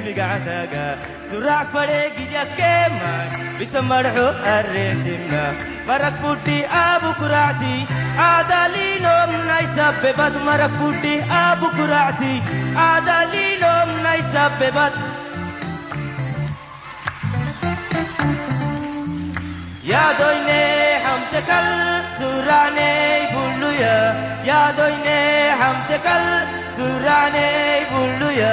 मिगातागा पड़ेगी जके मन विसमड़ हो अरे दिना। मरक फूटी आब कुराती आदली नोम नहीं सब बेबद। मरक फूटी आब कुराती आदली नोम नहीं सब बेबद। यादों ने हम तकल सुराने बुल्लुया यादों ने हम तकल सुराने बुल्लुया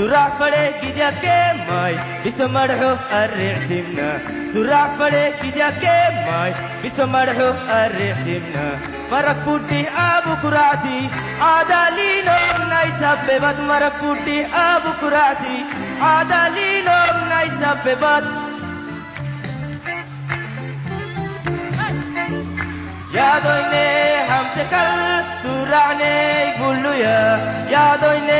ಸುರಾಫಳೆ ಕಿಜಕ್ಕೆ ಮಾಯ್ ಬಿಸ ಮಾಡೋ ಅರೆ ಜಿಮ್ನ ಸುರಾಫಳೆ ಕಿಜಕ್ಕೆ ಮಾಯ್ ಬಿಸ ಮಾಡೋ ಅರೆ ಜಿಮ್ನ ಮರಕುಟ್ಟಿ ಆಬು ಕುರಾಸಿ ಆದಾಲಿ ನೋಮ್ ನೈ ಸಬ್ಬೆ ಬದ್ ಮರಕುಟ್ಟಿ ಆಬು ಕುರಾಸಿ ಆದಾಲಿ ನೋಮ್ ನೈ ಸಬ್ಬೆ ಬದ್ ಯಾದೋಯ್ನೆ ಹಮ್ತೆ ಕಲ್ ಸುರಾನೆ ಗುಳ್ಳುಯ ಯಾದೋಯ್ನೆ